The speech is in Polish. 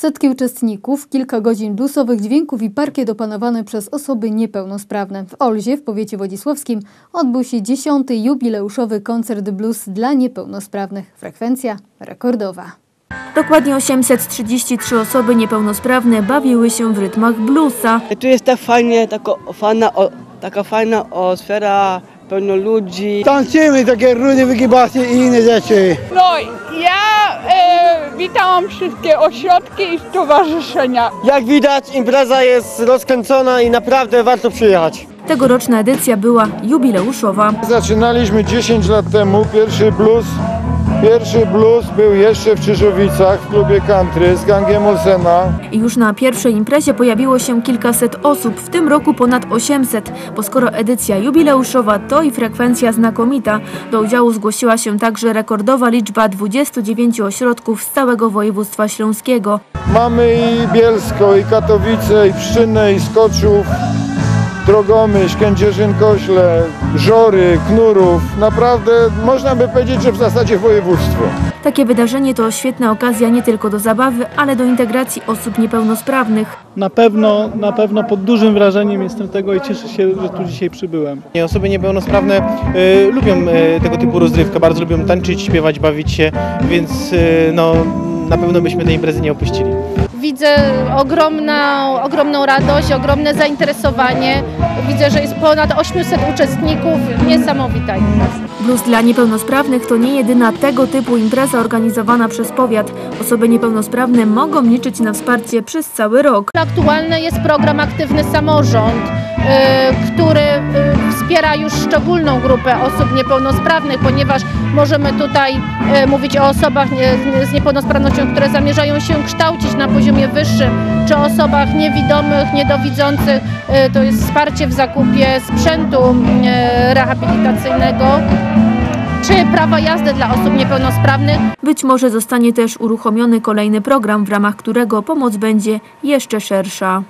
Setki uczestników, kilka godzin bluesowych dźwięków i parkiet opanowane przez osoby niepełnosprawne. W Olzie, w powiecie wodzisławskim, odbył się dziesiąty jubileuszowy koncert blues dla niepełnosprawnych. Frekwencja rekordowa. Dokładnie 833 osoby niepełnosprawne bawiły się w rytmach bluesa. Tu jest tak fajnie, taka fajna, o, taka fajna atmosfera, pełno ludzi. Tańczymy takie rudy wygibasy i inne rzeczy. No, ja e, witam wszystkie ośrodki i stowarzyszenia. Jak widać impreza jest rozkręcona i naprawdę warto przyjechać. Tegoroczna edycja była jubileuszowa. Zaczynaliśmy 10 lat temu, pierwszy blues. Pierwszy blues był jeszcze w Czyżowicach w klubie country z gangiem Olsena. Już na pierwszej imprezie pojawiło się kilkaset osób, w tym roku ponad 800, bo skoro edycja jubileuszowa to i frekwencja znakomita, do udziału zgłosiła się także rekordowa liczba 29 ośrodków z całego województwa śląskiego. Mamy i Bielsko, i Katowice, i Pszczynę, i Skoczów, Drogomyśl, Kędzierzyn-Koźle, Żory, Knurów. Naprawdę można by powiedzieć, że w zasadzie województwo. Takie wydarzenie to świetna okazja nie tylko do zabawy, ale do integracji osób niepełnosprawnych. Na pewno, na pewno pod dużym wrażeniem jestem tego i cieszę się, że tu dzisiaj przybyłem. Osoby niepełnosprawne y, lubią y, tego typu rozrywkę, bardzo lubią tańczyć, śpiewać, bawić się, więc y, no, na pewno byśmy tej imprezy nie opuścili. Widzę ogromną, ogromną radość, ogromne zainteresowanie. Widzę, że jest ponad 800 uczestników. Niesamowita impreza. Blues dla niepełnosprawnych to nie jedyna tego typu impreza organizowana przez powiat. Osoby niepełnosprawne mogą liczyć na wsparcie przez cały rok. Aktualny jest program Aktywny Samorząd, który y, wspiera już szczególną grupę osób niepełnosprawnych, ponieważ możemy tutaj y, mówić o osobach z niepełnosprawnością, które zamierzają się kształcić na poziomie wyższym, czy osobach niewidomych, niedowidzących. Y, To jest wsparcie w zakupie sprzętu y, rehabilitacyjnego czy prawa jazdy dla osób niepełnosprawnych. Być może zostanie też uruchomiony kolejny program, w ramach którego pomoc będzie jeszcze szersza.